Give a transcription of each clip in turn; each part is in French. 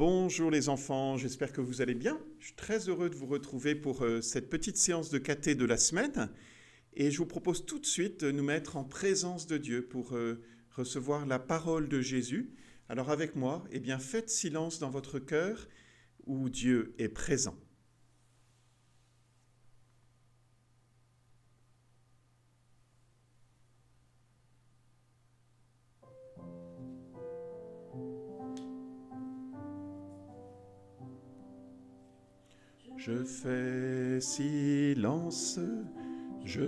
Bonjour les enfants, j'espère que vous allez bien. Je suis très heureux de vous retrouver pour euh, cette petite séance de caté de la semaine. Et je vous propose tout de suite de nous mettre en présence de Dieu pour euh, recevoir la parole de Jésus. Alors avec moi, eh bien faites silence dans votre cœur où Dieu est présent. Je fais silence, je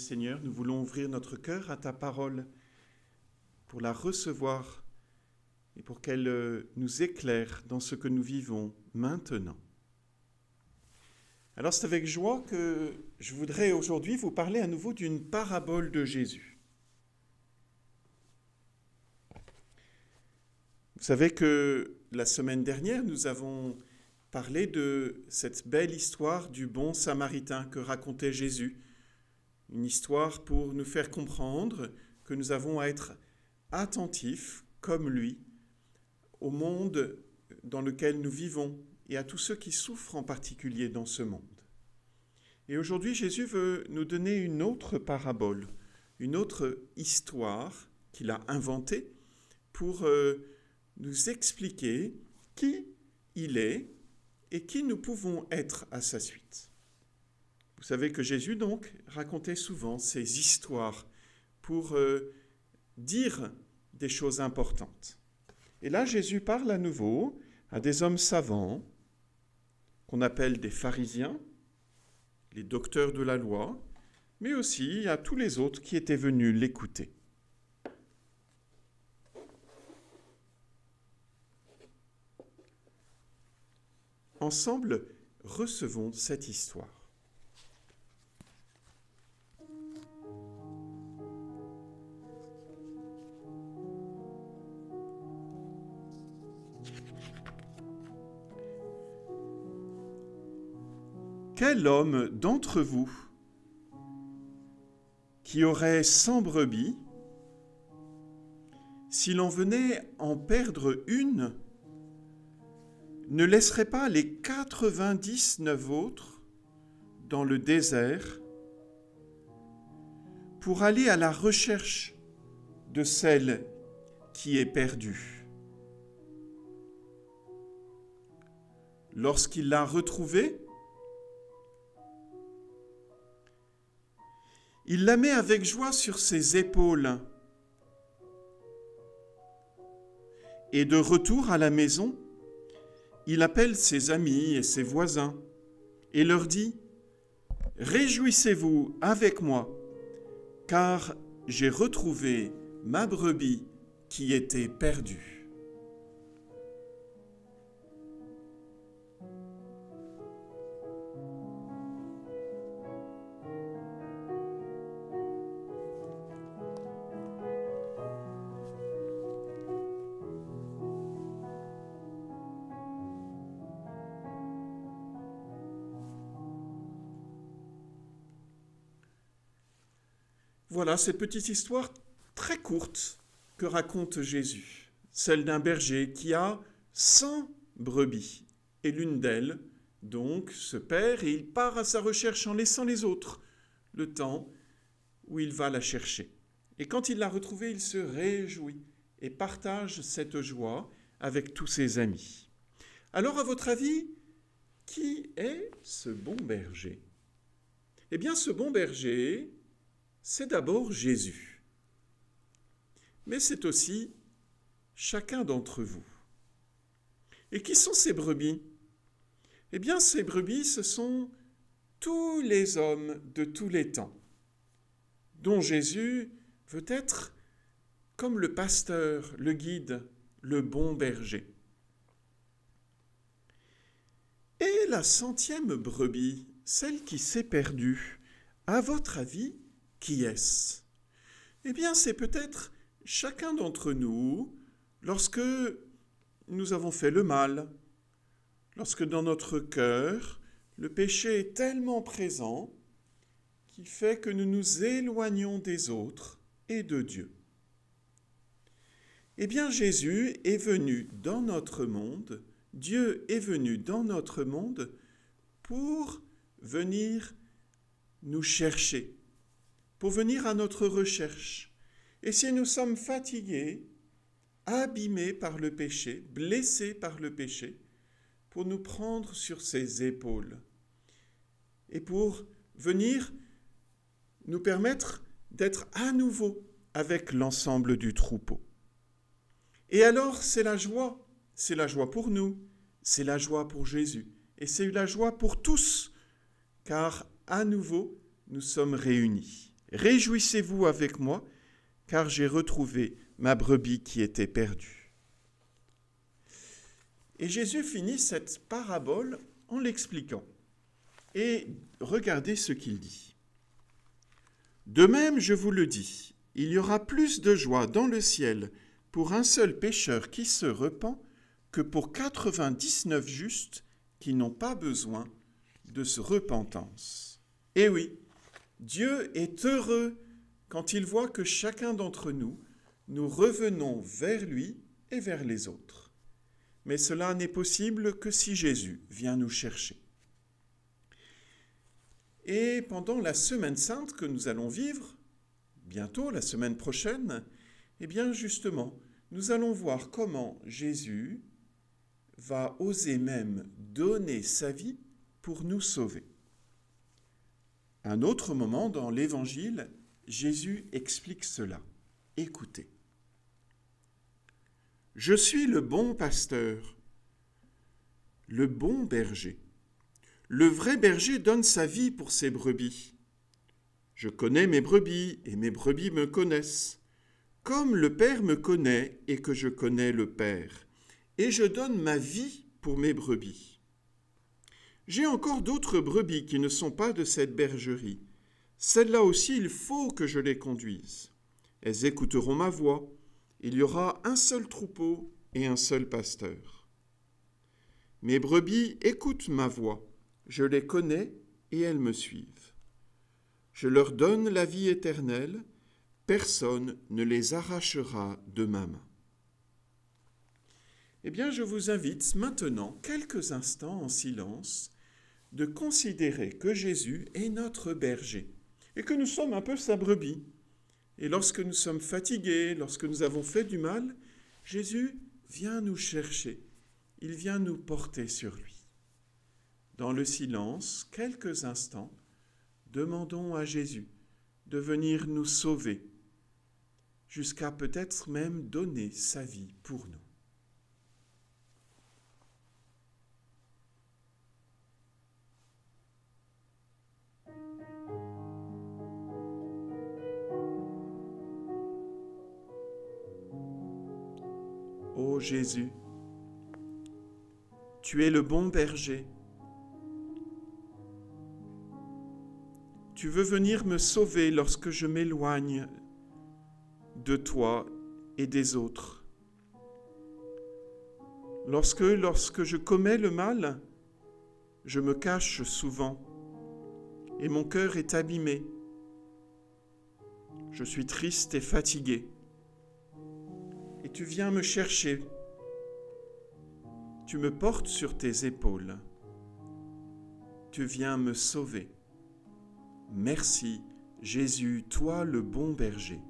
Seigneur, nous voulons ouvrir notre cœur à ta parole pour la recevoir et pour qu'elle euh, nous éclaire dans ce que nous vivons maintenant. Alors c'est avec joie que je voudrais aujourd'hui vous parler à nouveau d'une parabole de Jésus. Vous savez que la semaine dernière, nous avons parlé de cette belle histoire du bon samaritain que racontait Jésus une histoire pour nous faire comprendre que nous avons à être attentifs, comme lui, au monde dans lequel nous vivons et à tous ceux qui souffrent en particulier dans ce monde. Et aujourd'hui, Jésus veut nous donner une autre parabole, une autre histoire qu'il a inventée pour euh, nous expliquer qui il est et qui nous pouvons être à sa suite. Vous savez que Jésus, donc, racontait souvent ces histoires pour euh, dire des choses importantes. Et là, Jésus parle à nouveau à des hommes savants, qu'on appelle des pharisiens, les docteurs de la loi, mais aussi à tous les autres qui étaient venus l'écouter. Ensemble, recevons cette histoire. Quel homme d'entre vous qui aurait cent brebis, s'il en venait en perdre une, ne laisserait pas les quatre-vingt-dix-neuf autres dans le désert pour aller à la recherche de celle qui est perdue? Lorsqu'il l'a retrouvée, Il la met avec joie sur ses épaules. Et de retour à la maison, il appelle ses amis et ses voisins et leur dit, Réjouissez-vous avec moi, car j'ai retrouvé ma brebis qui était perdue. Voilà cette petite histoire très courte que raconte Jésus, celle d'un berger qui a 100 brebis, et l'une d'elles, donc, se perd et il part à sa recherche en laissant les autres le temps où il va la chercher. Et quand il l'a retrouvée, il se réjouit et partage cette joie avec tous ses amis. Alors, à votre avis, qui est ce bon berger? Eh bien, ce bon berger, c'est d'abord Jésus. Mais c'est aussi chacun d'entre vous. Et qui sont ces brebis? Eh bien, ces brebis, ce sont tous les hommes de tous les temps, dont Jésus veut être comme le pasteur, le guide, le bon berger. Et la centième brebis, celle qui s'est perdue, à votre avis, qui est-ce? Eh bien, c'est peut-être chacun d'entre nous lorsque nous avons fait le mal, lorsque dans notre cœur, le péché est tellement présent qui fait que nous nous éloignons des autres et de Dieu. Eh bien, Jésus est venu dans notre monde, Dieu est venu dans notre monde pour venir nous chercher, pour venir à notre recherche. Et si nous sommes fatigués, abîmés par le péché, blessés par le péché, pour nous prendre sur ses épaules et pour venir nous permettre d'être à nouveau avec l'ensemble du troupeau. Et alors, c'est la joie, c'est la joie pour nous, c'est la joie pour Jésus, et c'est la joie pour tous, car à nouveau, nous sommes réunis. Réjouissez-vous avec moi, car j'ai retrouvé ma brebis qui était perdue. Et Jésus finit cette parabole en l'expliquant. Et regardez ce qu'il dit. De même, je vous le dis, il y aura plus de joie dans le ciel pour un seul pécheur qui se repent que pour 99 justes qui n'ont pas besoin de ce repentance. Eh oui, Dieu est heureux quand il voit que chacun d'entre nous, nous revenons vers lui et vers les autres. Mais cela n'est possible que si Jésus vient nous chercher. Et pendant la semaine sainte que nous allons vivre, bientôt, la semaine prochaine, eh bien justement, nous allons voir comment Jésus va oser même donner sa vie pour nous sauver. Un autre moment dans l'Évangile, Jésus explique cela. Écoutez. Je suis le bon pasteur, le bon berger. Le vrai berger donne sa vie pour ses brebis. Je connais mes brebis et mes brebis me connaissent comme le Père me connaît et que je connais le Père, et je donne ma vie pour mes brebis. J'ai encore d'autres brebis qui ne sont pas de cette bergerie. Celles-là aussi, il faut que je les conduise. Elles écouteront ma voix. Il y aura un seul troupeau et un seul pasteur. Mes brebis écoutent ma voix. Je les connais et elles me suivent. Je leur donne la vie éternelle personne ne les arrachera de ma main. Eh bien, je vous invite maintenant, quelques instants en silence, de considérer que Jésus est notre berger et que nous sommes un peu sa brebis. Et lorsque nous sommes fatigués, lorsque nous avons fait du mal, Jésus vient nous chercher, il vient nous porter sur lui. Dans le silence, quelques instants, demandons à Jésus de venir nous sauver jusqu'à peut-être même donner sa vie pour nous. Ô Jésus, tu es le bon berger. Tu veux venir me sauver lorsque je m'éloigne de toi et des autres. Lorsque, lorsque je commets le mal, je me cache souvent et mon cœur est abîmé. Je suis triste et fatigué. Tu viens me chercher. Tu me portes sur tes épaules. Tu viens me sauver. Merci, Jésus, toi le bon berger.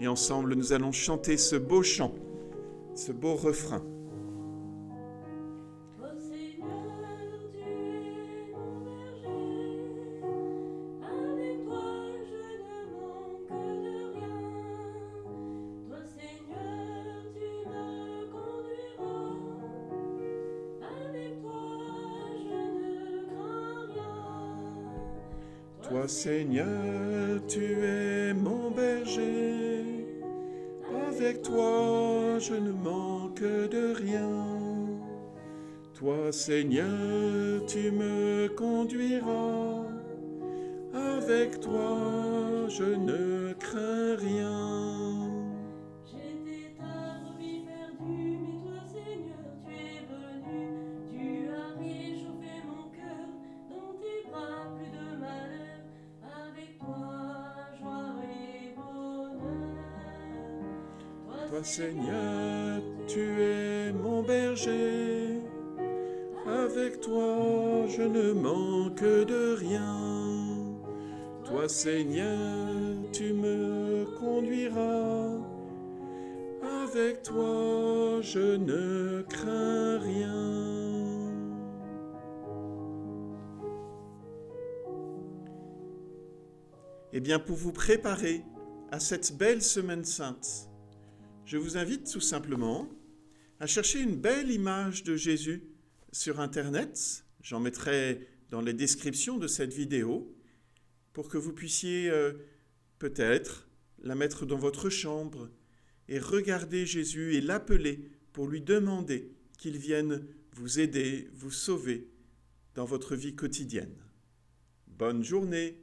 Et ensemble, nous allons chanter ce beau chant, ce beau refrain. Toi Seigneur, tu es mon berger. Avec toi, je ne manque de rien. Toi Seigneur, tu me conduiras. Avec toi, je ne crains rien. Toi Seigneur, tu es mon berger. Avec toi, je ne manque de rien. Toi Seigneur, tu me conduiras. Avec toi, je ne crains rien. Eh bien, pour vous préparer à cette belle semaine sainte, je vous invite tout simplement à chercher une belle image de Jésus sur Internet. J'en mettrai dans les descriptions de cette vidéo pour que vous puissiez euh, peut-être la mettre dans votre chambre et regarder Jésus et l'appeler pour lui demander qu'il vienne vous aider, vous sauver dans votre vie quotidienne. Bonne journée